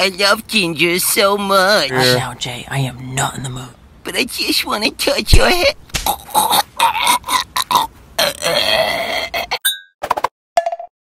I love Ginger so much. I know, Jay, I am not in the mood. But I just want to touch your head.